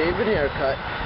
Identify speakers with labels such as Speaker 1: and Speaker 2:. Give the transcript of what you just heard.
Speaker 1: shave haircut.